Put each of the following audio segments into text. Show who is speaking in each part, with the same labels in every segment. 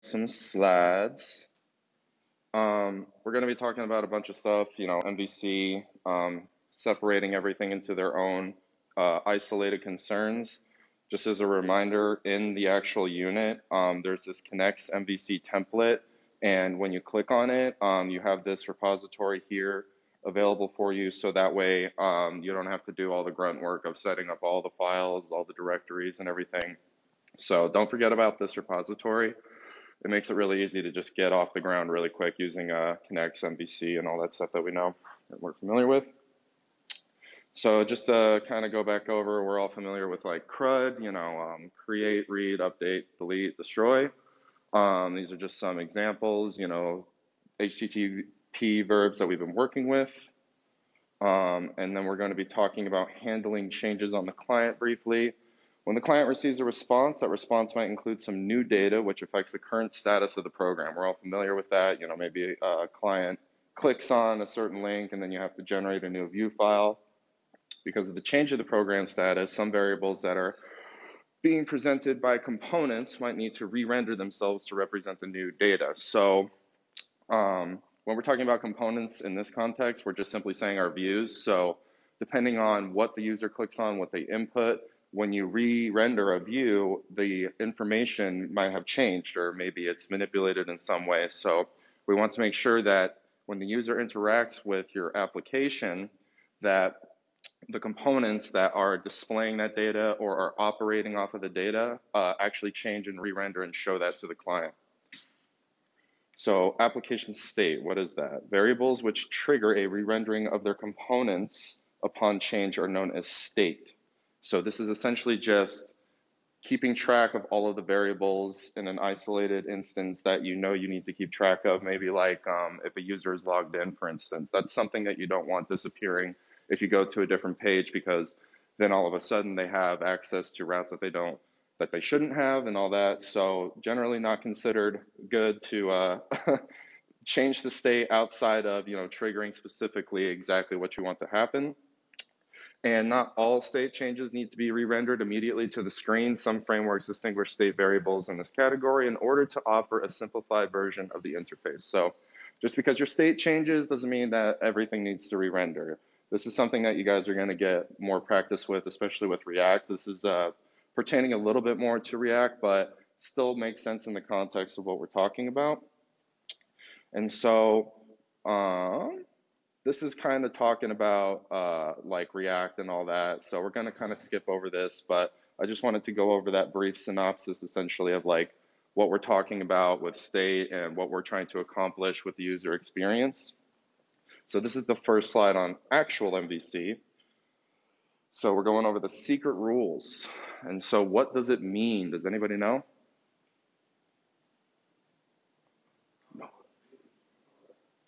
Speaker 1: some slides. Um, we're going to be talking about a bunch of stuff, you know, MVC, um, separating everything into their own uh, isolated concerns. Just as a reminder, in the actual unit, um, there's this Knex MVC template, and when you click on it, um, you have this repository here available for you, so that way um, you don't have to do all the grunt work of setting up all the files, all the directories, and everything. So don't forget about this repository it makes it really easy to just get off the ground really quick using uh, Knex, MVC, and all that stuff that we know that we're familiar with. So just to kind of go back over, we're all familiar with like CRUD, you know, um, create, read, update, delete, destroy. Um, these are just some examples, you know, HTTP verbs that we've been working with. Um, and then we're going to be talking about handling changes on the client briefly. When the client receives a response, that response might include some new data which affects the current status of the program. We're all familiar with that. You know, maybe a client clicks on a certain link and then you have to generate a new view file. Because of the change of the program status, some variables that are being presented by components might need to re-render themselves to represent the new data. So um, when we're talking about components in this context, we're just simply saying our views. So depending on what the user clicks on, what they input, when you re-render a view, the information might have changed or maybe it's manipulated in some way. So we want to make sure that when the user interacts with your application, that the components that are displaying that data or are operating off of the data uh, actually change and re-render and show that to the client. So application state, what is that? Variables which trigger a re-rendering of their components upon change are known as state. So this is essentially just keeping track of all of the variables in an isolated instance that you know you need to keep track of. Maybe like um, if a user is logged in, for instance, that's something that you don't want disappearing if you go to a different page because then all of a sudden they have access to routes that they don't that they shouldn't have and all that. So generally not considered good to uh, change the state outside of you know triggering specifically exactly what you want to happen. And not all state changes need to be re-rendered immediately to the screen. Some frameworks distinguish state variables in this category in order to offer a simplified version of the interface. So just because your state changes doesn't mean that everything needs to re-render. This is something that you guys are going to get more practice with, especially with React. This is uh, pertaining a little bit more to React, but still makes sense in the context of what we're talking about. And so, um, this is kind of talking about uh, like React and all that. So we're going to kind of skip over this, but I just wanted to go over that brief synopsis essentially of like what we're talking about with state and what we're trying to accomplish with the user experience. So this is the first slide on actual MVC. So we're going over the secret rules. And so what does it mean? Does anybody know?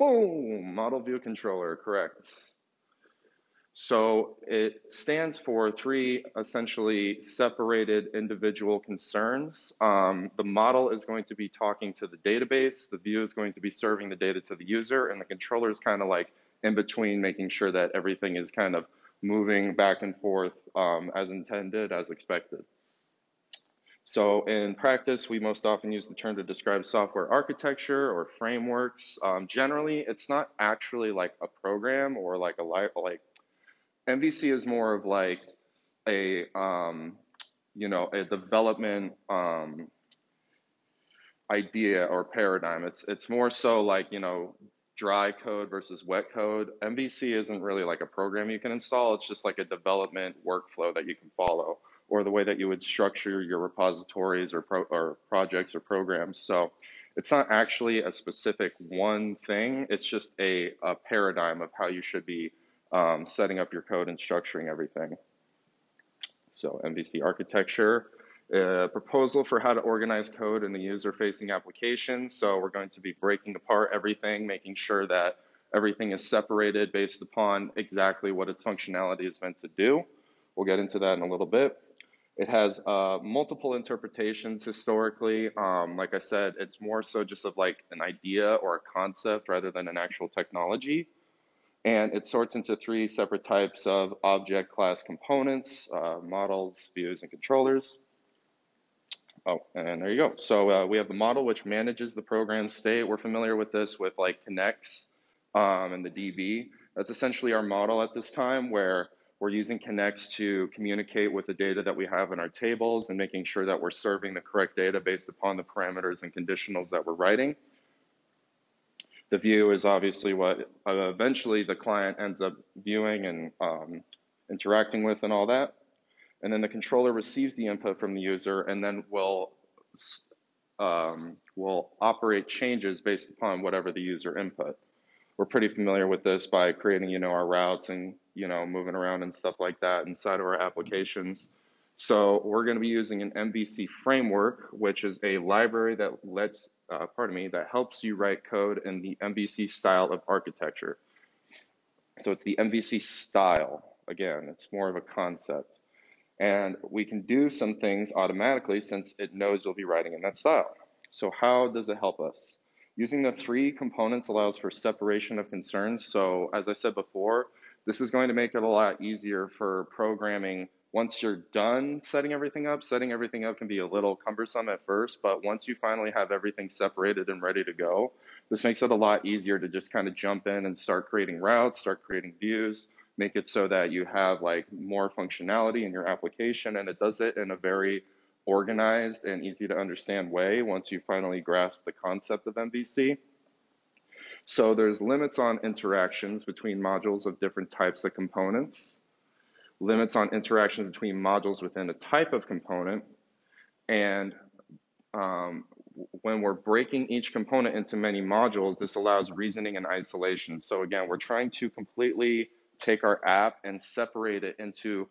Speaker 1: Boom, model view controller, correct. So it stands for three essentially separated individual concerns. Um, the model is going to be talking to the database, the view is going to be serving the data to the user, and the controller is kind of like in between making sure that everything is kind of moving back and forth um, as intended, as expected. So in practice, we most often use the term to describe software architecture or frameworks. Um, generally, it's not actually like a program or like a like MVC is more of like a um, you know a development um, idea or paradigm. It's it's more so like you know dry code versus wet code. MVC isn't really like a program you can install. It's just like a development workflow that you can follow or the way that you would structure your repositories or, pro, or projects or programs. So it's not actually a specific one thing. It's just a, a paradigm of how you should be um, setting up your code and structuring everything. So MVC architecture, a proposal for how to organize code in the user-facing application. So we're going to be breaking apart everything, making sure that everything is separated based upon exactly what its functionality is meant to do. We'll get into that in a little bit. It has uh, multiple interpretations historically. Um, like I said, it's more so just of like an idea or a concept rather than an actual technology. And it sorts into three separate types of object class components, uh, models, views, and controllers. Oh, and there you go. So uh, we have the model which manages the program state. We're familiar with this with like Knex um, and the DB. That's essentially our model at this time where we're using Knex to communicate with the data that we have in our tables and making sure that we're serving the correct data based upon the parameters and conditionals that we're writing. The view is obviously what uh, eventually the client ends up viewing and um, interacting with and all that. And then the controller receives the input from the user and then will um, will operate changes based upon whatever the user input. We're pretty familiar with this by creating, you know, our routes and, you know, moving around and stuff like that inside of our applications. So we're going to be using an MVC framework, which is a library that lets, uh, pardon me, that helps you write code in the MVC style of architecture. So it's the MVC style. Again, it's more of a concept. And we can do some things automatically since it knows you'll be writing in that style. So how does it help us? Using the three components allows for separation of concerns. So as I said before, this is going to make it a lot easier for programming once you're done setting everything up, setting everything up can be a little cumbersome at first, but once you finally have everything separated and ready to go, this makes it a lot easier to just kind of jump in and start creating routes, start creating views, make it so that you have like more functionality in your application and it does it in a very organized and easy to understand way once you finally grasp the concept of MVC. So there's limits on interactions between modules of different types of components, limits on interactions between modules within a type of component, and um, when we're breaking each component into many modules, this allows reasoning and isolation. So again, we're trying to completely take our app and separate it into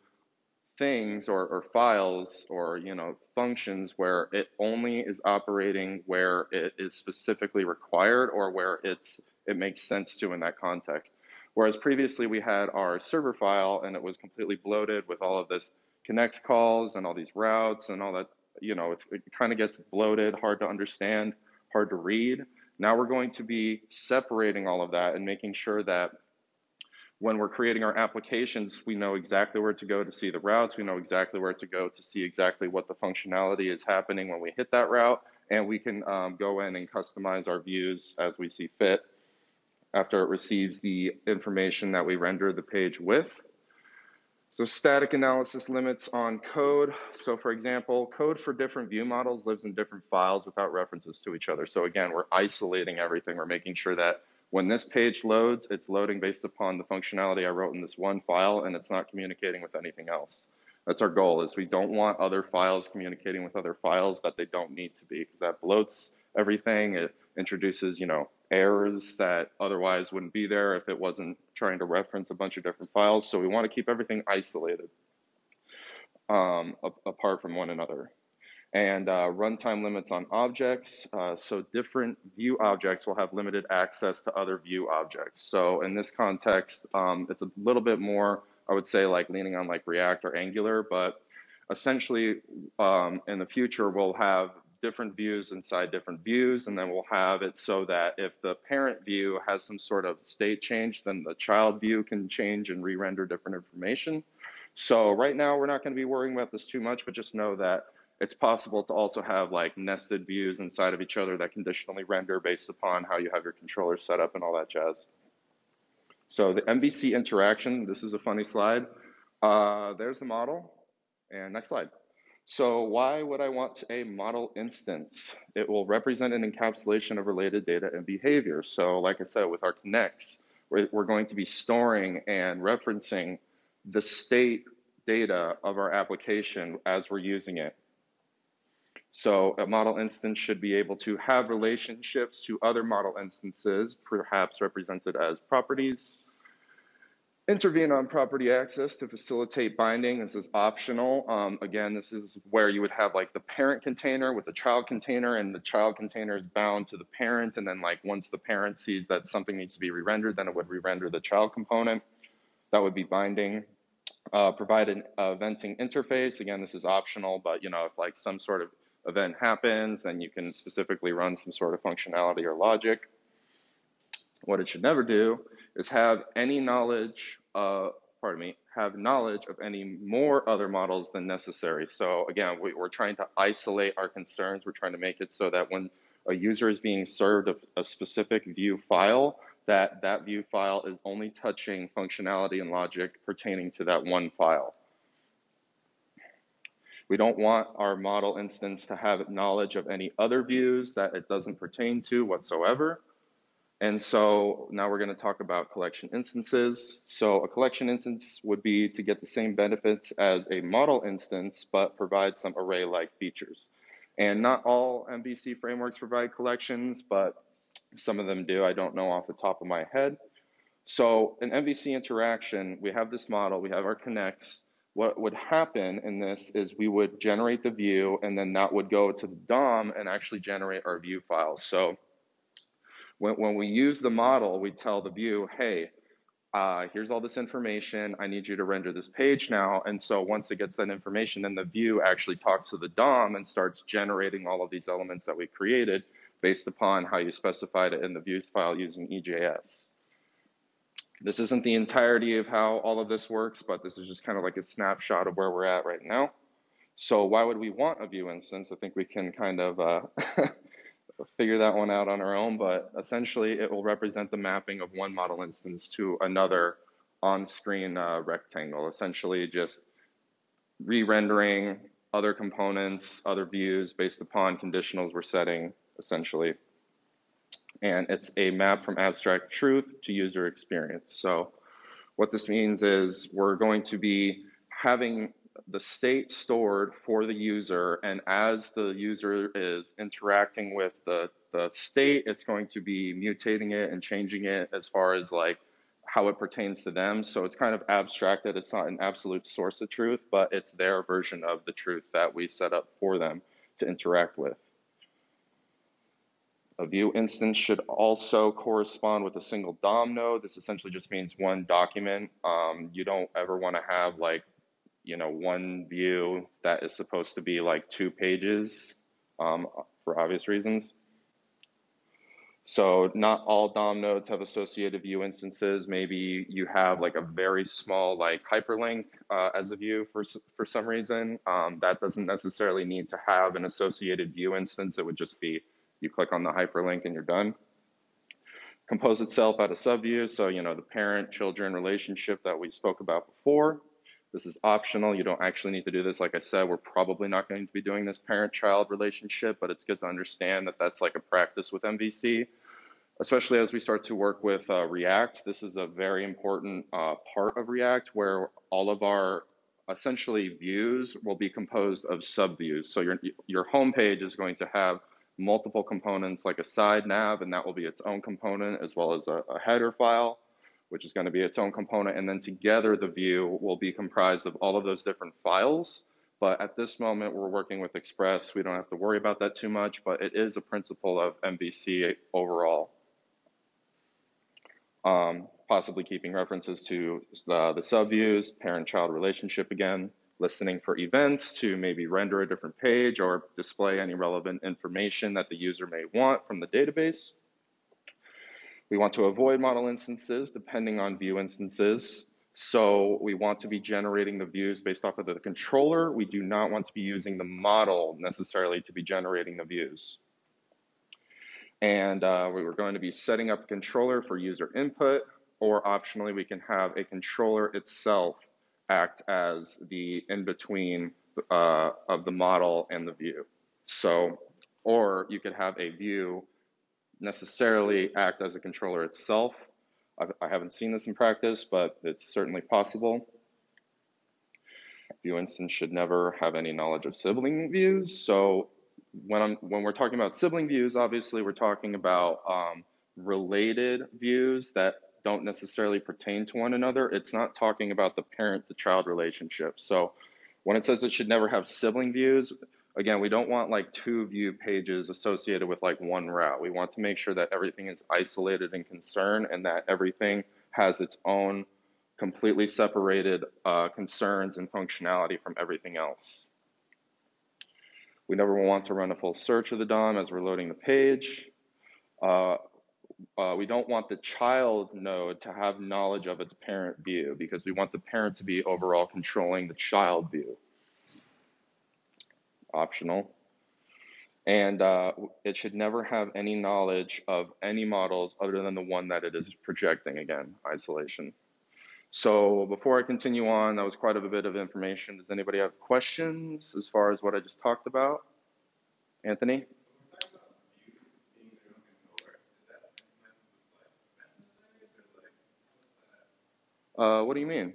Speaker 1: things or, or files or you know functions where it only is operating where it is specifically required or where it's it makes sense to in that context. Whereas previously we had our server file and it was completely bloated with all of this Knex calls and all these routes and all that, you know, it kind of gets bloated, hard to understand, hard to read. Now we're going to be separating all of that and making sure that when we're creating our applications, we know exactly where to go to see the routes. We know exactly where to go to see exactly what the functionality is happening when we hit that route. And we can um, go in and customize our views as we see fit after it receives the information that we render the page with. So static analysis limits on code. So for example, code for different view models lives in different files without references to each other. So again, we're isolating everything. We're making sure that when this page loads, it's loading based upon the functionality I wrote in this one file and it's not communicating with anything else. That's our goal is we don't want other files communicating with other files that they don't need to be because that bloats everything. It introduces, you know, errors that otherwise wouldn't be there if it wasn't trying to reference a bunch of different files. So we want to keep everything isolated um, apart from one another and uh, runtime limits on objects. Uh, so different view objects will have limited access to other view objects. So in this context, um, it's a little bit more, I would say like leaning on like React or Angular, but essentially um, in the future, we'll have different views inside different views, and then we'll have it so that if the parent view has some sort of state change, then the child view can change and re-render different information. So right now, we're not going to be worrying about this too much, but just know that it's possible to also have like nested views inside of each other that conditionally render based upon how you have your controller set up and all that jazz. So the MVC interaction, this is a funny slide. Uh, there's the model. And next slide. So why would I want a model instance? It will represent an encapsulation of related data and behavior. So like I said, with our Knex, we're, we're going to be storing and referencing the state data of our application as we're using it. So a model instance should be able to have relationships to other model instances, perhaps represented as properties. Intervene on property access to facilitate binding. This is optional. Um, again, this is where you would have like the parent container with the child container and the child container is bound to the parent. And then like once the parent sees that something needs to be re-rendered, then it would re-render the child component. That would be binding. Uh, provide an uh, venting interface. Again, this is optional, but you know, if like some sort of event happens, then you can specifically run some sort of functionality or logic. What it should never do is have any knowledge uh, pardon me, have knowledge of any more other models than necessary. So again, we, are trying to isolate our concerns. We're trying to make it so that when a user is being served a, a specific view file, that that view file is only touching functionality and logic pertaining to that one file. We don't want our model instance to have knowledge of any other views that it doesn't pertain to whatsoever. And so now we're going to talk about collection instances. So a collection instance would be to get the same benefits as a model instance, but provide some array-like features. And not all MVC frameworks provide collections, but some of them do. I don't know off the top of my head. So an MVC interaction, we have this model, we have our Knex. What would happen in this is we would generate the view and then that would go to the DOM and actually generate our view files. So when, when we use the model, we tell the view, hey, uh, here's all this information. I need you to render this page now. And so once it gets that information, then the view actually talks to the DOM and starts generating all of these elements that we created based upon how you specified it in the views file using EJS. This isn't the entirety of how all of this works, but this is just kind of like a snapshot of where we're at right now. So why would we want a view instance? I think we can kind of uh, figure that one out on our own, but essentially it will represent the mapping of one model instance to another on-screen uh, rectangle, essentially just re-rendering other components, other views based upon conditionals we're setting, essentially. And it's a map from abstract truth to user experience. So what this means is we're going to be having the state stored for the user, and as the user is interacting with the, the state, it's going to be mutating it and changing it as far as like how it pertains to them. So it's kind of abstracted. It's not an absolute source of truth, but it's their version of the truth that we set up for them to interact with. A view instance should also correspond with a single DOM node. This essentially just means one document. Um, you don't ever want to have like you know, one view that is supposed to be like two pages um, for obvious reasons. So not all DOM nodes have associated view instances. Maybe you have like a very small like hyperlink uh, as a view for, for some reason. Um, that doesn't necessarily need to have an associated view instance. It would just be you click on the hyperlink and you're done. Compose itself out of subviews. So, you know, the parent children relationship that we spoke about before. This is optional. You don't actually need to do this. Like I said, we're probably not going to be doing this parent-child relationship, but it's good to understand that that's like a practice with MVC, especially as we start to work with uh, React. This is a very important uh, part of React where all of our essentially views will be composed of subviews. So your, your home page is going to have multiple components like a side nav, and that will be its own component as well as a, a header file which is going to be its own component. And then together the view will be comprised of all of those different files. But at this moment, we're working with Express. We don't have to worry about that too much, but it is a principle of MVC overall. Um, possibly keeping references to uh, the subviews, parent-child relationship again, listening for events to maybe render a different page or display any relevant information that the user may want from the database. We want to avoid model instances depending on view instances. So we want to be generating the views based off of the controller. We do not want to be using the model necessarily to be generating the views. And uh, we are going to be setting up a controller for user input, or optionally, we can have a controller itself act as the in-between uh, of the model and the view. So, or you could have a view necessarily act as a controller itself. I've, I have not seen this in practice, but it's certainly possible. View instance should never have any knowledge of sibling views. So when, I'm, when we're talking about sibling views, obviously we're talking about um, related views that don't necessarily pertain to one another. It's not talking about the parent to child relationship. So when it says it should never have sibling views, again, we don't want like two view pages associated with like one route. We want to make sure that everything is isolated and concern and that everything has its own completely separated uh, concerns and functionality from everything else. We never want to run a full search of the DOM as we're loading the page. Uh, uh, we don't want the child node to have knowledge of its parent view because we want the parent to be overall controlling the child view. Optional. And uh, it should never have any knowledge of any models other than the one that it is projecting, again, isolation. So before I continue on, that was quite a bit of information. Does anybody have questions as far as what I just talked about? Anthony? Uh, what do you mean?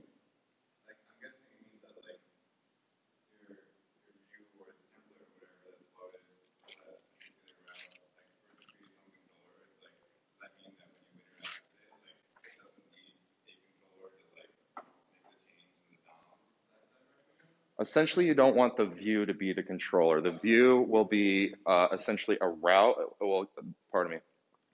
Speaker 1: Essentially, you don't want the view to be the controller. The view will be uh, essentially a route. Well, pardon me.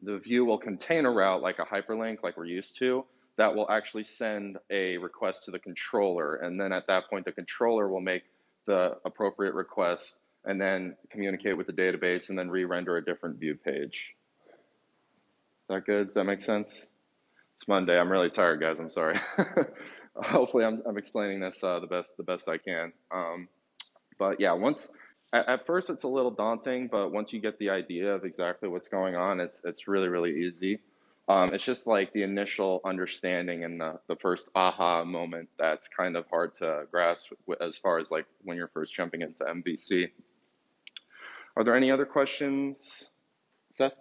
Speaker 1: The view will contain a route like a hyperlink, like we're used to, that will actually send a request to the controller. And then at that point, the controller will make the appropriate request and then communicate with the database and then re-render a different view page. Is that good? Does that make sense? It's Monday. I'm really tired, guys. I'm sorry. hopefully I'm, I'm explaining this uh, the best the best I can. Um, but yeah, once at, at, first it's a little daunting, but once you get the idea of exactly what's going on, it's it's really really easy. Um, it's just like the initial understanding and the, the first aha moment that's kind of hard to grasp as far as like when you're first jumping into MVC. Are there any other questions, Seth?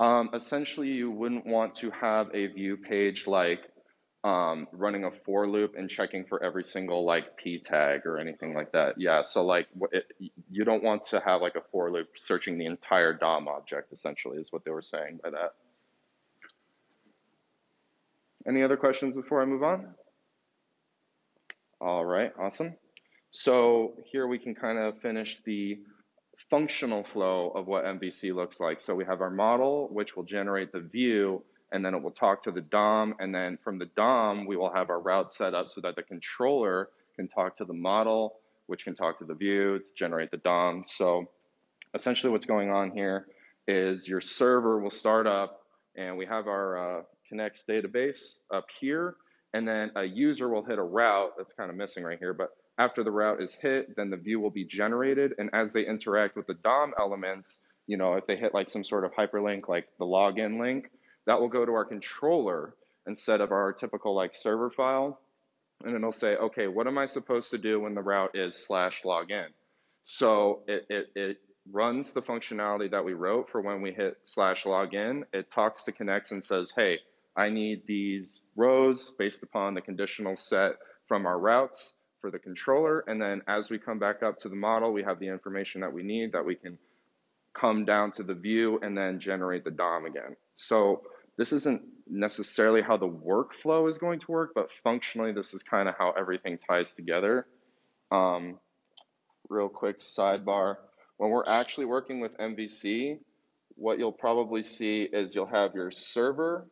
Speaker 1: Um, essentially, you wouldn't want to have a view page like um, running a for loop and checking for every single like p tag or anything like that. Yeah, so like it, you don't want to have like a for loop searching the entire DOM object. Essentially, is what they were saying by that. Any other questions before I move on? All right, awesome. So here we can kind of finish the functional flow of what MVC looks like. So we have our model, which will generate the view, and then it will talk to the DOM. And then from the DOM, we will have our route set up so that the controller can talk to the model, which can talk to the view to generate the DOM. So essentially what's going on here is your server will start up and we have our uh, Knex database up here. And then a user will hit a route that's kind of missing right here, but after the route is hit, then the view will be generated. And as they interact with the DOM elements, you know, if they hit like some sort of hyperlink, like the login link, that will go to our controller instead of our typical like server file. And it'll say, okay, what am I supposed to do when the route is slash login? So it, it, it runs the functionality that we wrote for when we hit slash login. It talks to Knex and says, hey, I need these rows based upon the conditional set from our routes for the controller. And then as we come back up to the model, we have the information that we need that we can come down to the view and then generate the DOM again. So this isn't necessarily how the workflow is going to work, but functionally this is kind of how everything ties together. Um, real quick sidebar, when we're actually working with MVC, what you'll probably see is you'll have your server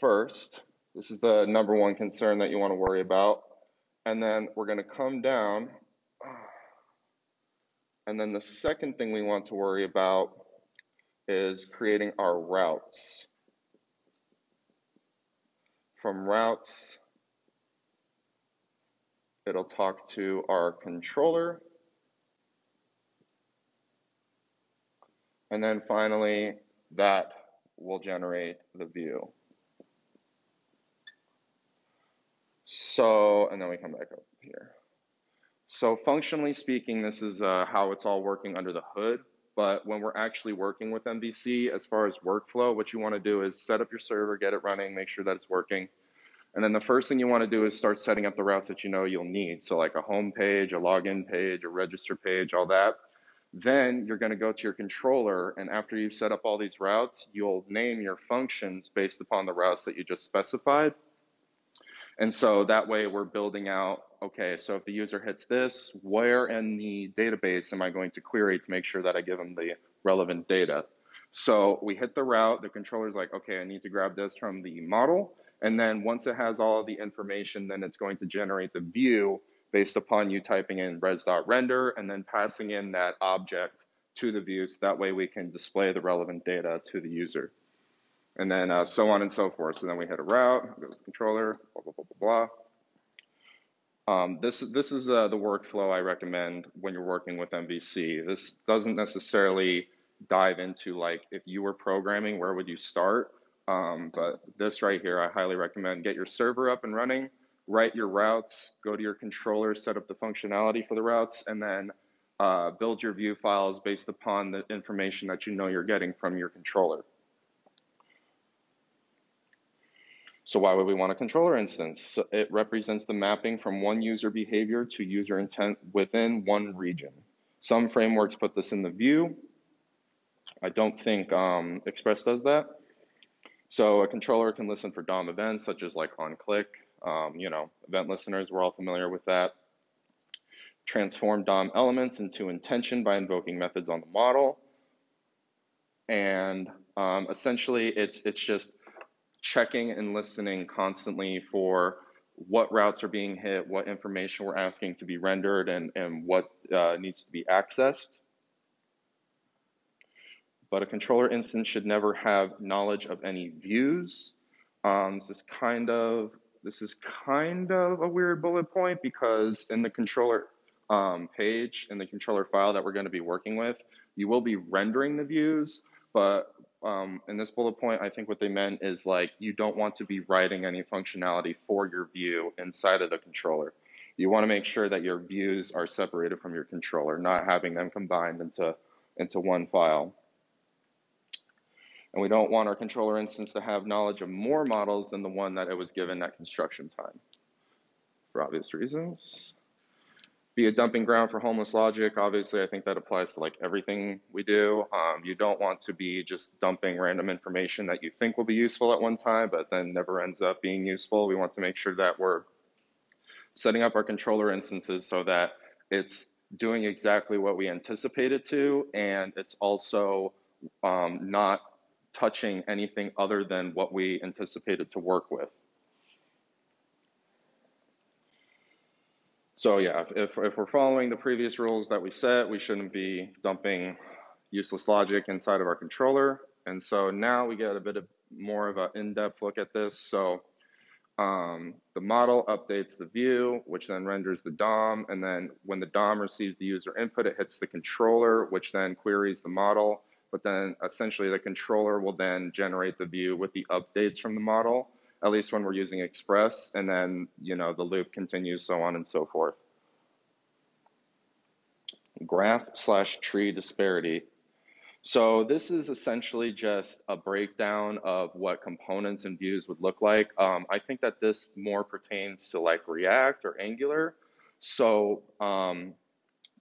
Speaker 1: first. This is the number one concern that you want to worry about. And then we're going to come down. And then the second thing we want to worry about is creating our routes. From routes, it'll talk to our controller. And then finally, that will generate the view. So, and then we come back up here. So functionally speaking, this is uh, how it's all working under the hood. But when we're actually working with MVC, as far as workflow, what you want to do is set up your server, get it running, make sure that it's working. And then the first thing you want to do is start setting up the routes that you know you'll need. So like a home page, a login page, a register page, all that. Then you're going to go to your controller, and after you've set up all these routes, you'll name your functions based upon the routes that you just specified. And so that way we're building out, okay, so if the user hits this, where in the database am I going to query to make sure that I give them the relevant data? So we hit the route, the controller's like, okay, I need to grab this from the model. And then once it has all the information, then it's going to generate the view based upon you typing in res.render and then passing in that object to the view so that way we can display the relevant data to the user. And then uh, so on and so forth. So then we hit a route, goes to the controller, blah, blah, blah, blah, blah. Um, this, this is uh, the workflow I recommend when you're working with MVC. This doesn't necessarily dive into like if you were programming, where would you start? Um, but this right here, I highly recommend get your server up and running, write your routes, go to your controller, set up the functionality for the routes, and then uh, build your view files based upon the information that you know you're getting from your controller. So why would we want a controller instance? It represents the mapping from one user behavior to user intent within one region. Some frameworks put this in the view. I don't think um, Express does that. So a controller can listen for DOM events such as like on click, um, you know, event listeners, we're all familiar with that. Transform DOM elements into intention by invoking methods on the model. And um, essentially it's, it's just checking and listening constantly for what routes are being hit, what information we're asking to be rendered, and, and what uh, needs to be accessed but a controller instance should never have knowledge of any views. Um, this is kind of this is kind of a weird bullet point because in the controller um, page in the controller file that we're going to be working with, you will be rendering the views, but um, in this bullet point, I think what they meant is like you don't want to be writing any functionality for your view inside of the controller. You want to make sure that your views are separated from your controller, not having them combined into into one file. And we don't want our controller instance to have knowledge of more models than the one that it was given at construction time, for obvious reasons. Be a dumping ground for homeless logic. Obviously, I think that applies to like everything we do. Um, you don't want to be just dumping random information that you think will be useful at one time, but then never ends up being useful. We want to make sure that we're setting up our controller instances so that it's doing exactly what we anticipate it to, and it's also um, not touching anything other than what we anticipated to work with. So yeah, if, if we're following the previous rules that we set, we shouldn't be dumping useless logic inside of our controller. And so now we get a bit of more of an in-depth look at this. So um, the model updates the view, which then renders the DOM. And then when the DOM receives the user input, it hits the controller, which then queries the model but then essentially the controller will then generate the view with the updates from the model, at least when we're using Express, and then you know the loop continues, so on and so forth. Graph slash tree disparity. So this is essentially just a breakdown of what components and views would look like. Um, I think that this more pertains to like React or Angular. So um,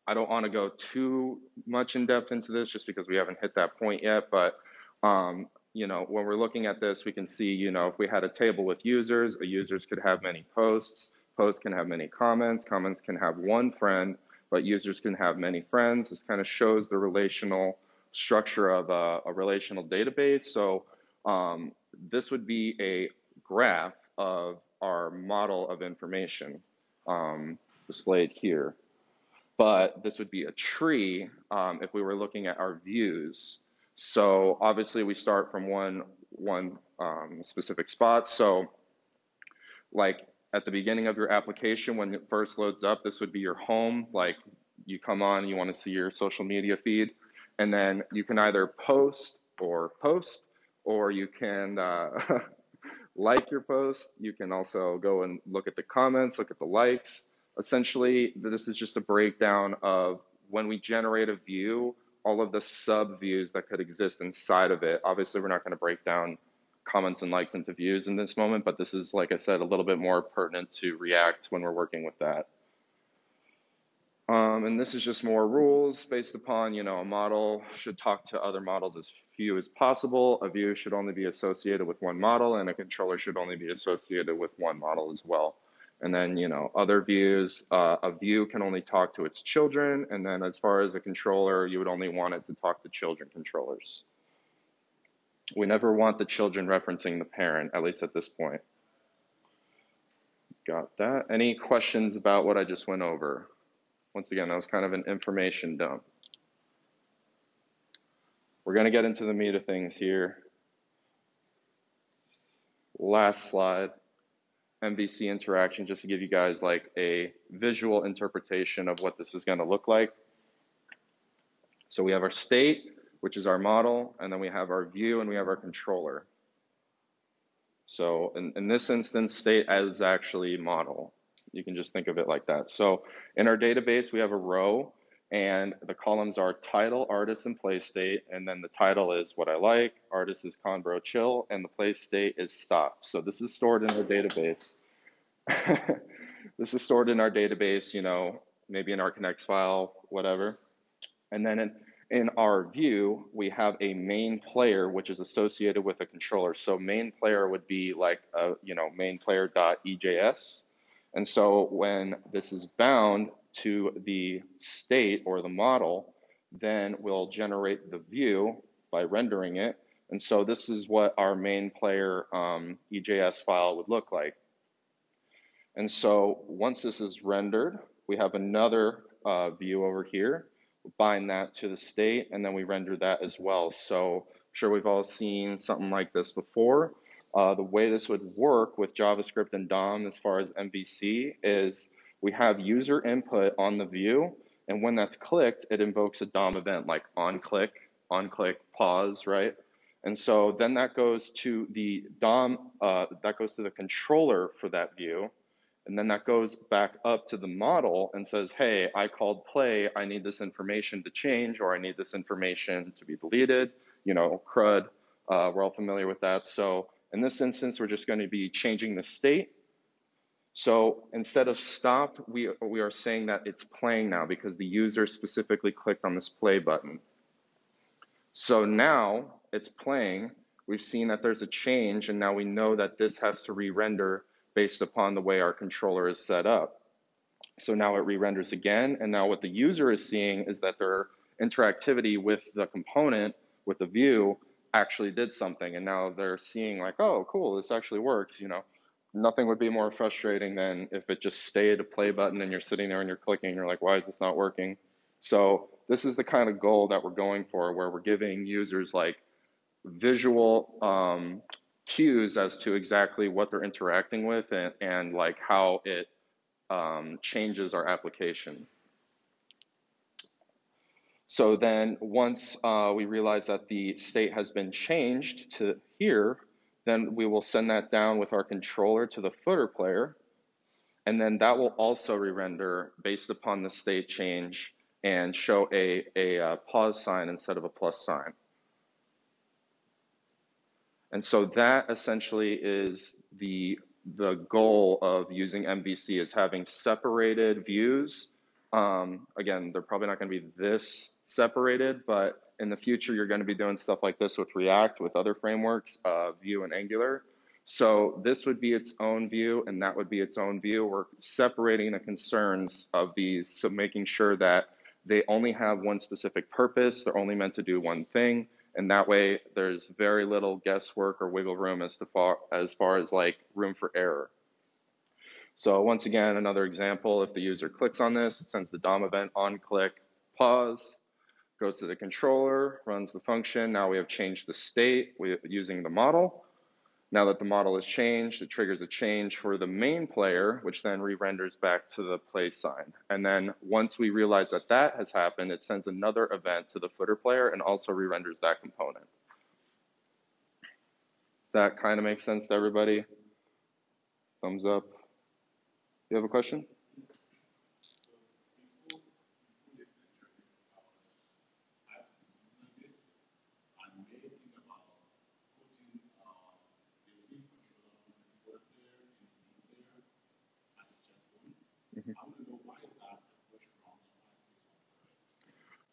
Speaker 1: I don't want to go too much in depth into this just because we haven't hit that point yet. But um, you know, when we're looking at this, we can see, you know, if we had a table with users, a users could have many posts, posts can have many comments, comments can have one friend, but users can have many friends. This kind of shows the relational structure of a, a relational database. So um, this would be a graph of our model of information um, displayed here but this would be a tree um, if we were looking at our views. So obviously we start from one, one um, specific spot. So like at the beginning of your application, when it first loads up, this would be your home. Like you come on, you want to see your social media feed, and then you can either post or post, or you can uh, like your post. You can also go and look at the comments, look at the likes essentially, this is just a breakdown of when we generate a view, all of the sub views that could exist inside of it. Obviously, we're not going to break down comments and likes into views in this moment, but this is, like I said, a little bit more pertinent to React when we're working with that. Um, and this is just more rules based upon, you know, a model should talk to other models as few as possible. A view should only be associated with one model, and a controller should only be associated with one model as well. And then, you know, other views, uh, a view can only talk to its children. And then as far as a controller, you would only want it to talk to children controllers. We never want the children referencing the parent, at least at this point. Got that. Any questions about what I just went over? Once again, that was kind of an information dump. We're going to get into the meat of things here. Last slide. MVC interaction, just to give you guys like a visual interpretation of what this is going to look like. So we have our state, which is our model, and then we have our view and we have our controller. So in, in this instance, state is actually model. You can just think of it like that. So in our database, we have a row and the columns are title, artist, and play state. And then the title is what I like, artist is Conbro Chill, and the play state is stopped. So this is stored in our database. this is stored in our database, you know, maybe in our Knex file, whatever. And then in, in our view, we have a main player which is associated with a controller. So main player would be like a, you know, main player.ejs. And so when this is bound to the state or the model, then we'll generate the view by rendering it. And so this is what our main player um, EJS file would look like. And so once this is rendered, we have another uh, view over here bind that to the state, and then we render that as well. So I'm sure we've all seen something like this before. Uh, the way this would work with JavaScript and DOM as far as MVC is we have user input on the view, and when that's clicked, it invokes a DOM event like on click, on click, pause, right? And so then that goes to the DOM, uh, that goes to the controller for that view, and then that goes back up to the model and says, hey, I called play, I need this information to change, or I need this information to be deleted. You know, CRUD, uh, we're all familiar with that. So in this instance, we're just going to be changing the state. So instead of stop, we, we are saying that it's playing now because the user specifically clicked on this play button. So now it's playing. We've seen that there's a change, and now we know that this has to re-render based upon the way our controller is set up. So now it re-renders again, and now what the user is seeing is that their interactivity with the component, with the view, actually did something, and now they're seeing like, oh, cool, this actually works, you know. Nothing would be more frustrating than if it just stayed a play button and you're sitting there and you're clicking, and you're like, why is this not working? So this is the kind of goal that we're going for, where we're giving users like visual um, cues as to exactly what they're interacting with and, and like how it um, changes our application. So then once uh, we realize that the state has been changed to here, then we will send that down with our controller to the footer player. And then that will also re-render based upon the state change and show a, a, a uh, pause sign instead of a plus sign. And so that essentially is the, the goal of using MVC is having separated views. Um, again, they're probably not going to be this separated, but in the future, you're going to be doing stuff like this with React, with other frameworks, uh, Vue and Angular. So this would be its own view, and that would be its own view. We're separating the concerns of these, so making sure that they only have one specific purpose. They're only meant to do one thing and that way there's very little guesswork or wiggle room as to far as far as like room for error. So once again, another example, if the user clicks on this, it sends the DOM event on click, pause, goes to the controller, runs the function. Now we have changed the state using the model. Now that the model is changed, it triggers a change for the main player, which then re-renders back to the play sign. And then once we realize that that has happened, it sends another event to the footer player and also re-renders that component. That kind of makes sense to everybody? Thumbs up. You have a question?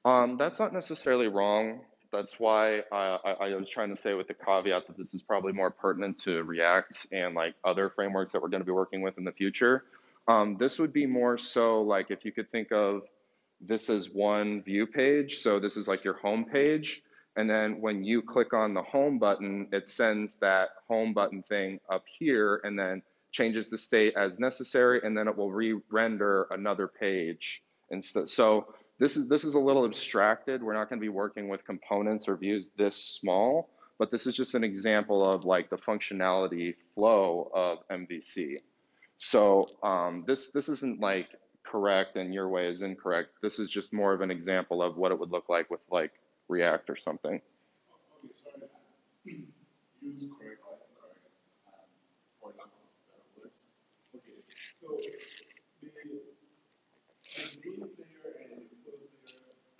Speaker 1: Um, that's not necessarily wrong. That's why I, I, was trying to say with the caveat that this is probably more pertinent to React and like other frameworks that we're going to be working with in the future. Um, this would be more so like if you could think of this as one view page. So this is like your home page. And then when you click on the home button, it sends that home button thing up here. And then changes the state as necessary, and then it will re-render another page. Instead, so this is this is a little abstracted. We're not going to be working with components or views this small, but this is just an example of like the functionality flow of MVC. So um, this this isn't like correct and your way is incorrect. This is just more of an example of what it would look like with like React or something.
Speaker 2: Okay, sorry. Use correct or incorrect um, for lack of better words. Okay, so the, the main player and the follow player,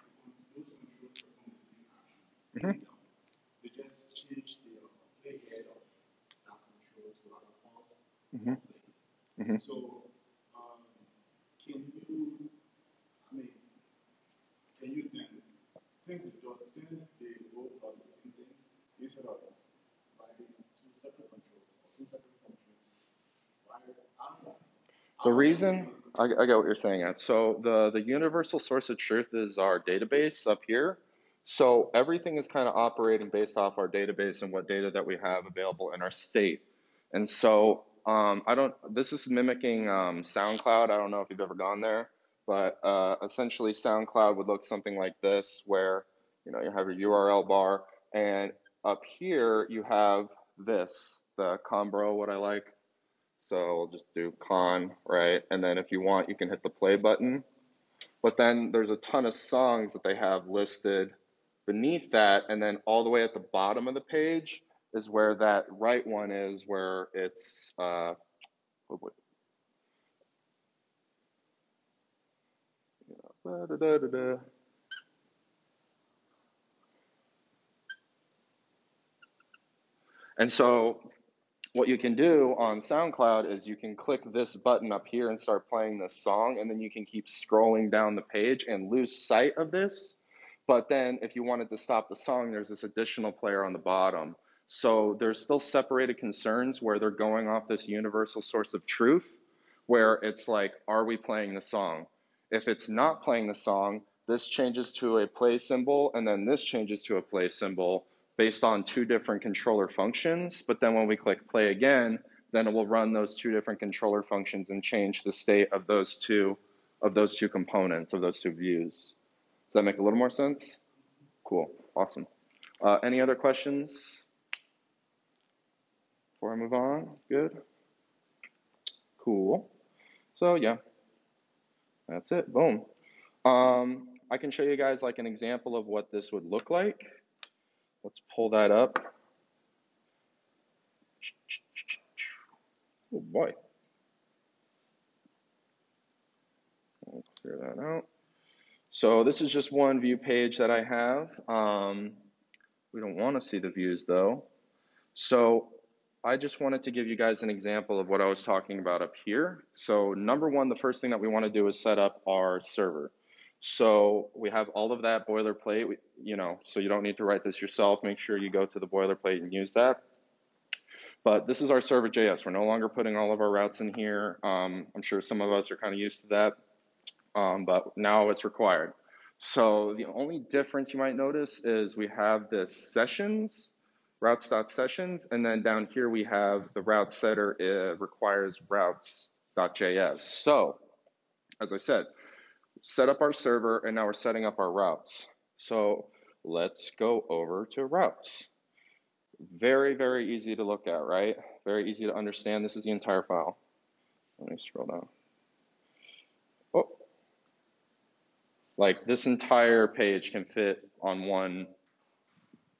Speaker 2: those controls perform the same
Speaker 1: Mhm.
Speaker 2: They just change the uh, playhead of that control to other pulse. So, um, can you, I mean, can you then, since it does, since they both does the same thing, instead of writing two separate controls or two separate functions, why, I.
Speaker 1: The reason I, I get what you're saying. So the the universal source of truth is our database up here. So everything is kind of operating based off our database and what data that we have available in our state. And so um, I don't. This is mimicking um, SoundCloud. I don't know if you've ever gone there, but uh, essentially SoundCloud would look something like this, where you know you have your URL bar, and up here you have this, the Combro, what I like. So we'll just do con, right? And then if you want, you can hit the play button. But then there's a ton of songs that they have listed beneath that. And then all the way at the bottom of the page is where that right one is, where it's, uh, oh boy. Da-da-da-da-da. And so what you can do on SoundCloud is you can click this button up here and start playing this song, and then you can keep scrolling down the page and lose sight of this. But then if you wanted to stop the song, there's this additional player on the bottom. So there's still separated concerns where they're going off this universal source of truth, where it's like, are we playing the song? If it's not playing the song, this changes to a play symbol, and then this changes to a play symbol based on two different controller functions. But then when we click play again, then it will run those two different controller functions and change the state of those two of those two components of those two views. Does that make a little more sense? Cool, awesome. Uh, any other questions before I move on? Good. Cool. So yeah, that's it. Boom. Um, I can show you guys like an example of what this would look like. Let's pull that up. Oh boy. I'll clear that out. So this is just one view page that I have. Um, we don't want to see the views though. So I just wanted to give you guys an example of what I was talking about up here. So number one, the first thing that we want to do is set up our server. So we have all of that boilerplate, we, you know, so you don't need to write this yourself. Make sure you go to the boilerplate and use that. But this is our server.js. We're no longer putting all of our routes in here. Um, I'm sure some of us are kind of used to that, um, but now it's required. So the only difference you might notice is we have this sessions, routes.sessions, and then down here we have the route setter it requires routes.js. So as I said, set up our server and now we're setting up our routes. So let's go over to routes. Very, very easy to look at, right? Very easy to understand. This is the entire file. Let me scroll down. Oh, like this entire page can fit on one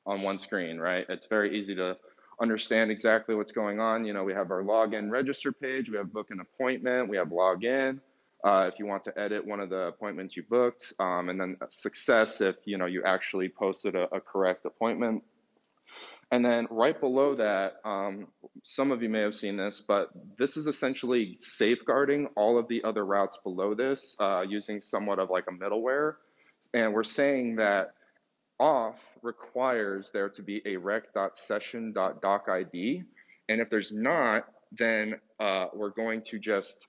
Speaker 1: on one screen, right? It's very easy to understand exactly what's going on. You know, we have our login register page, we have book an appointment, we have login. Uh, if you want to edit one of the appointments you booked, um, and then success if you know you actually posted a, a correct appointment. And then right below that, um, some of you may have seen this, but this is essentially safeguarding all of the other routes below this uh, using somewhat of like a middleware. And we're saying that auth requires there to be a rec.session.docid. And if there's not, then uh, we're going to just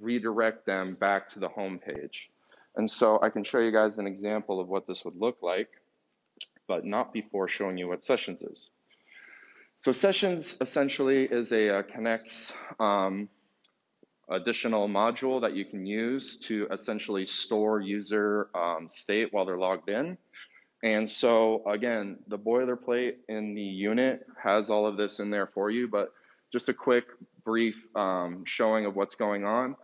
Speaker 1: redirect them back to the home page. And so I can show you guys an example of what this would look like, but not before showing you what sessions is. So sessions essentially is a, uh, Knex um, additional module that you can use to essentially store user um, state while they're logged in. And so again, the boilerplate in the unit has all of this in there for you, but just a quick brief um, showing of what's going on.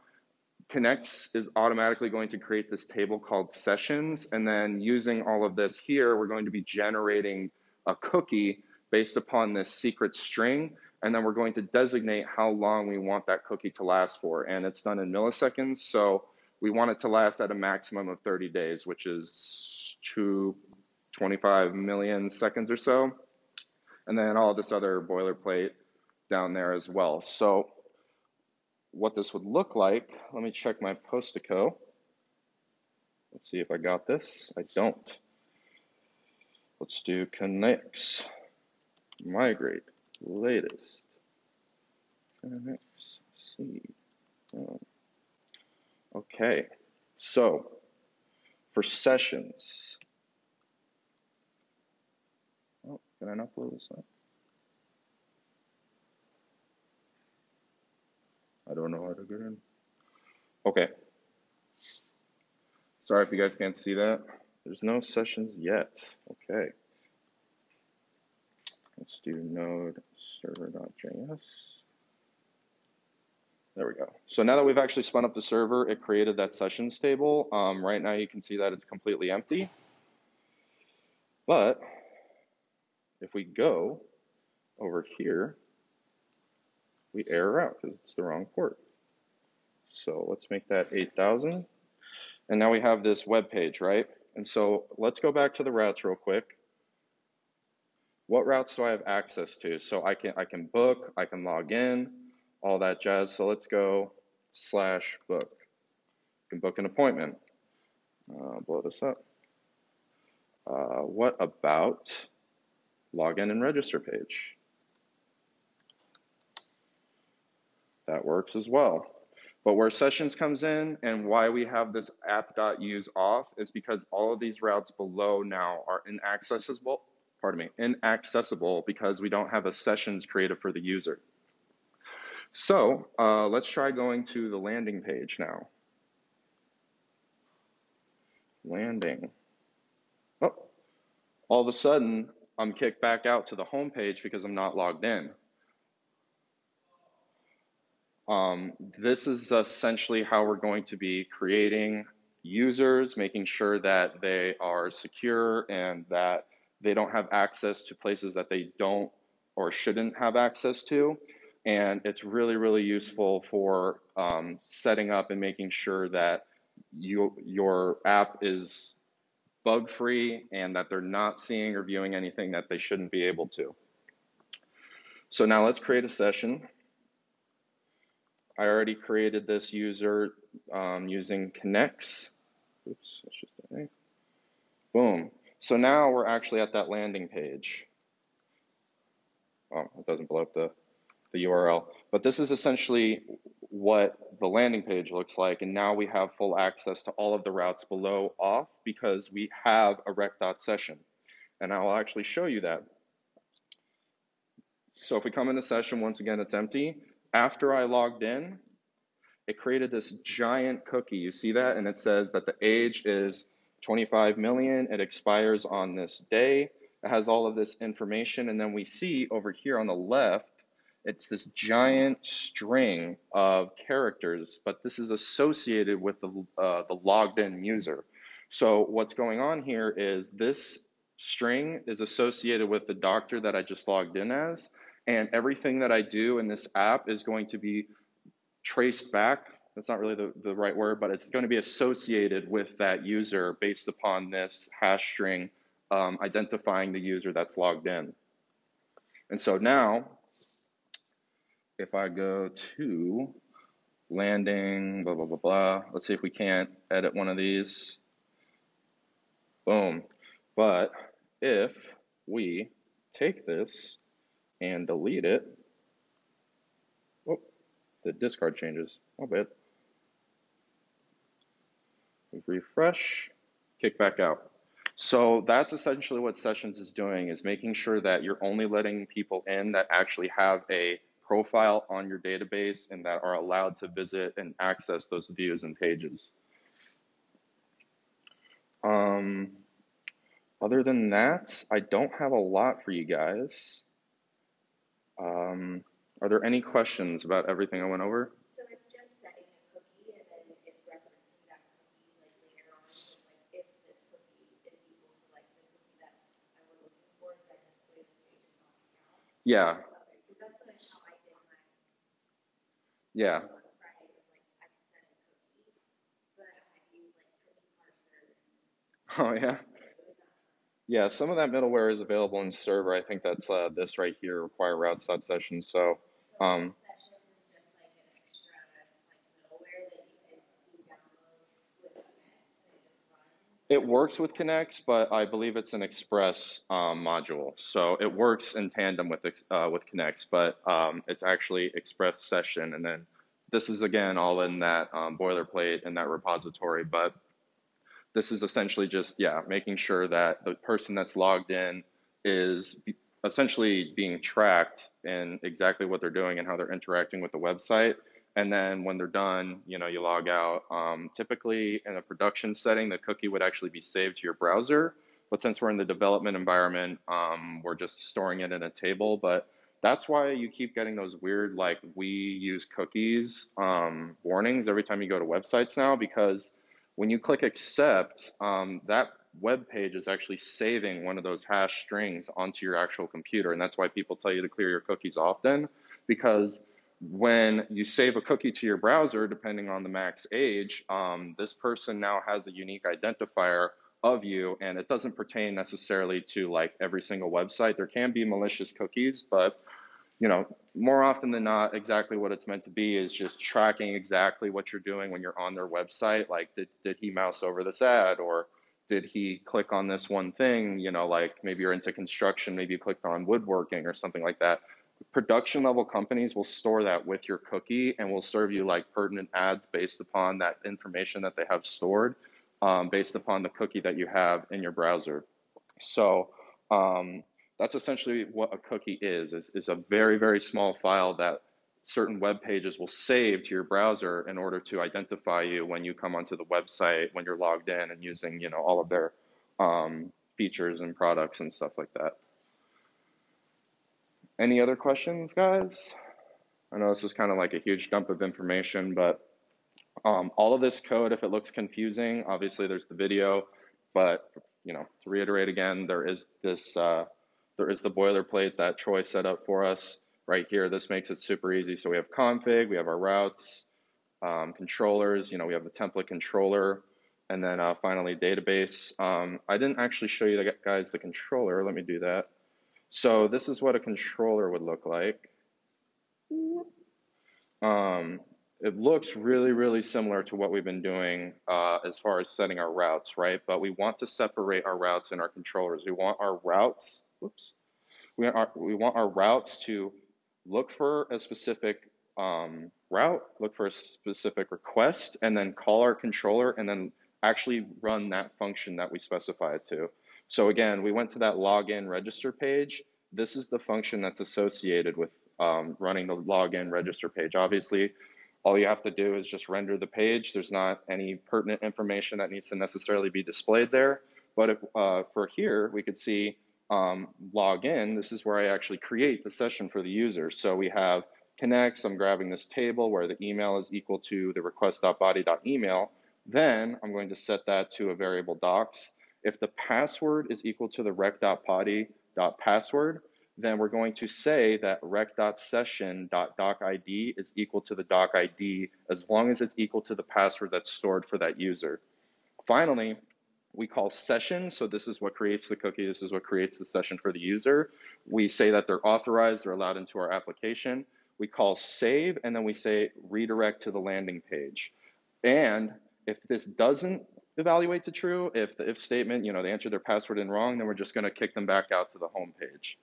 Speaker 1: Knex is automatically going to create this table called sessions. And then using all of this here, we're going to be generating a cookie based upon this secret string. And then we're going to designate how long we want that cookie to last for. And it's done in milliseconds. So we want it to last at a maximum of 30 days, which is two, 25 million seconds or so. And then all this other boilerplate down there as well. So what this would look like, let me check my Postico. Let's see if I got this. I don't. Let's do Knex. Migrate. Latest. Knex. See. Um, okay. So, for sessions. Oh, can I not blow this up? I don't know how to get in. Okay. Sorry if you guys can't see that. There's no sessions yet. Okay. Let's do node server.js. There we go. So now that we've actually spun up the server, it created that sessions table. Um, right now you can see that it's completely empty. But if we go over here we error out because it's the wrong port. So let's make that 8,000. And now we have this web page, right? And so let's go back to the routes real quick. What routes do I have access to? So I can I can book, I can log in, all that jazz. So let's go slash book. You can book an appointment. Uh, blow this up. Uh, what about login and register page? That works as well. But where sessions comes in and why we have this app.use auth is because all of these routes below now are inaccessible, pardon me, inaccessible because we don't have a sessions created for the user. So uh, let's try going to the landing page now. Landing. Oh, all of a sudden I'm kicked back out to the home page because I'm not logged in. Um, this is essentially how we're going to be creating users, making sure that they are secure and that they don't have access to places that they don't or shouldn't have access to. And it's really, really useful for um, setting up and making sure that you, your app is bug free and that they're not seeing or viewing anything that they shouldn't be able to. So now let's create a session. I already created this user um, using Knex. Oops, that's just a Boom. So now we're actually at that landing page. Oh, it doesn't blow up the, the URL. But this is essentially what the landing page looks like. And now we have full access to all of the routes below auth because we have a rec.session. And I will actually show you that. So if we come into session, once again, it's empty after I logged in, it created this giant cookie. You see that? And it says that the age is 25 million. It expires on this day. It has all of this information. And then we see over here on the left, it's this giant string of characters, but this is associated with the, uh, the logged in user. So what's going on here is this string is associated with the doctor that I just logged in as, and everything that I do in this app is going to be traced back. That's not really the, the right word, but it's going to be associated with that user based upon this hash string um, identifying the user that's logged in. And so now, if I go to landing, blah, blah, blah, blah, let's see if we can't edit one of these. Boom. But if we take this and delete it, oh, the discard changes. Bad. We refresh, kick back out. So that's essentially what Sessions is doing is making sure that you're only letting people in that actually have a profile on your database and that are allowed to visit and access those views and pages. Um, other than that, I don't have a lot for you guys. Um, are there any questions about everything I went over?
Speaker 3: So it's just setting a cookie and then it's referencing that cookie like later on. So like if this cookie is equal to like the cookie that I were looking for, then this way this page is not count.
Speaker 1: Yeah,
Speaker 3: because that's what I, how I did my
Speaker 1: yeah.
Speaker 3: one Friday was like I set a cookie, but I used like cookie parser and
Speaker 1: Oh, yeah. Yeah, some of that middleware is available in server. I think that's uh, this right here, require routes.session. So,
Speaker 3: So
Speaker 1: um,
Speaker 3: and it
Speaker 1: works with Knex, but I believe it's an Express um, module. So it works in tandem with uh, with Knex, but um, it's actually Express session. And then this is again all in that um, boilerplate in that repository. But this is essentially just yeah making sure that the person that's logged in is essentially being tracked in exactly what they're doing and how they're interacting with the website. And then when they're done you know you log out um, typically in a production setting the cookie would actually be saved to your browser. But since we're in the development environment um, we're just storing it in a table. But that's why you keep getting those weird like we use cookies um, warnings every time you go to websites now because when you click accept, um, that web page is actually saving one of those hash strings onto your actual computer. And that's why people tell you to clear your cookies often, because when you save a cookie to your browser, depending on the max age, um, this person now has a unique identifier of you, and it doesn't pertain necessarily to like every single website. There can be malicious cookies, but you know, more often than not, exactly what it's meant to be is just tracking exactly what you're doing when you're on their website. Like, did, did he mouse over this ad or did he click on this one thing? You know, like maybe you're into construction, maybe you clicked on woodworking or something like that. Production level companies will store that with your cookie and will serve you like pertinent ads based upon that information that they have stored, um, based upon the cookie that you have in your browser. So, um, that's essentially what a cookie is, is, is a very, very small file that certain web pages will save to your browser in order to identify you when you come onto the website, when you're logged in and using, you know, all of their um, features and products and stuff like that. Any other questions, guys? I know this is kind of like a huge dump of information, but um, all of this code, if it looks confusing, obviously there's the video, but you know, to reiterate again, there is this, uh, there is the boilerplate that Troy set up for us right here. This makes it super easy. So we have config, we have our routes, um, controllers, you know, we have the template controller, and then uh, finally database. Um, I didn't actually show you the, guys the controller. Let me do that. So this is what a controller would look like. Um, it looks really, really similar to what we've been doing uh, as far as setting our routes, right? But we want to separate our routes and our controllers. We want our routes, whoops, we, are, we want our routes to look for a specific um, route, look for a specific request, and then call our controller and then actually run that function that we specify it to. So again, we went to that login register page. This is the function that's associated with um, running the login register page. Obviously, all you have to do is just render the page. There's not any pertinent information that needs to necessarily be displayed there. But if, uh, for here, we could see um, log in. This is where I actually create the session for the user. So we have Knex. I'm grabbing this table where the email is equal to the request.body.email. Then I'm going to set that to a variable docs. If the password is equal to the rec.body.password, then we're going to say that rec.session.docid is equal to the doc ID as long as it's equal to the password that's stored for that user. Finally, we call session. So this is what creates the cookie. This is what creates the session for the user. We say that they're authorized, they're allowed into our application. We call save, and then we say redirect to the landing page. And if this doesn't evaluate to true, if the if statement, you know, they entered their password in wrong, then we're just going to kick them back out to the home page.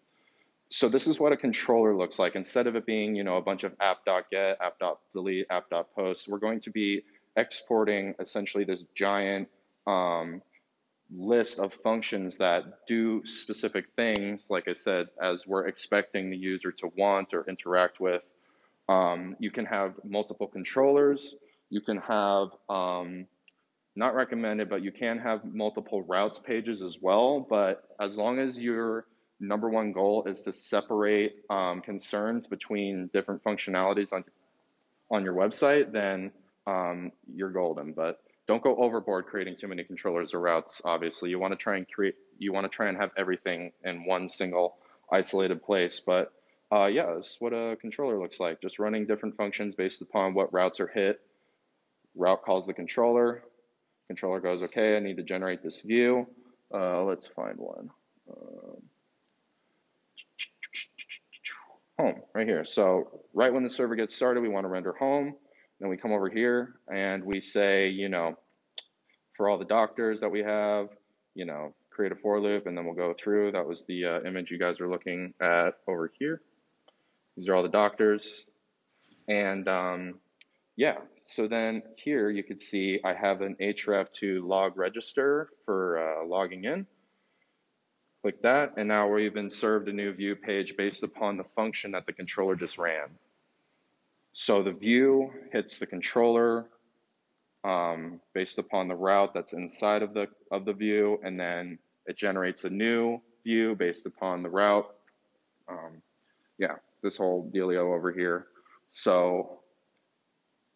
Speaker 1: So this is what a controller looks like. Instead of it being, you know, a bunch of app.get, app.delete, app.post, we're going to be exporting essentially this giant um, list of functions that do specific things, like I said, as we're expecting the user to want or interact with. Um, you can have multiple controllers. You can have, um, not recommended, but you can have multiple routes pages as well. But as long as your number one goal is to separate um, concerns between different functionalities on, on your website, then um, you're golden. But don't go overboard creating too many controllers or routes. Obviously, you want to try and create, you want to try and have everything in one single isolated place. But uh, yeah, is what a controller looks like. Just running different functions based upon what routes are hit. Route calls the controller. Controller goes, okay, I need to generate this view. Uh, let's find one. Um, home, right here. So right when the server gets started, we want to render home. Then we come over here and we say, you know, for all the doctors that we have, you know, create a for loop and then we'll go through. That was the uh, image you guys are looking at over here. These are all the doctors. And um, yeah, so then here you could see I have an href to log register for uh, logging in. Click that, and now we've been served a new view page based upon the function that the controller just ran. So the view hits the controller um, based upon the route that's inside of the, of the view, and then it generates a new view based upon the route. Um, yeah, this whole dealio over here. So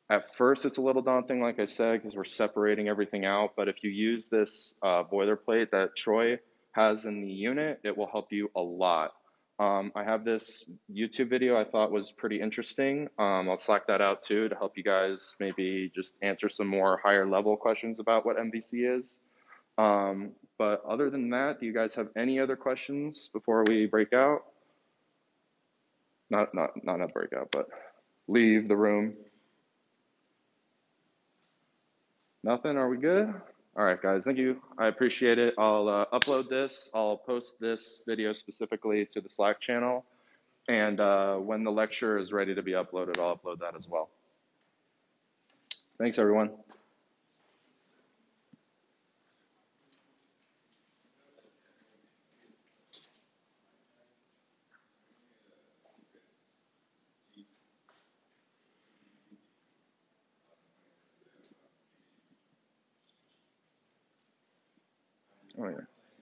Speaker 1: at first it's a little daunting, like I said, because we're separating everything out. But if you use this uh, boilerplate that Troy has in the unit, it will help you a lot. Um, I have this YouTube video I thought was pretty interesting. Um, I'll slack that out too to help you guys maybe just answer some more higher level questions about what MVC is. Um, but other than that, do you guys have any other questions before we break out? Not not not a breakout, but leave the room. Nothing? Are we good? All right, guys, thank you. I appreciate it. I'll uh, upload this. I'll post this video specifically to the Slack channel. And uh, when the lecture is ready to be uploaded, I'll upload that as well. Thanks, everyone.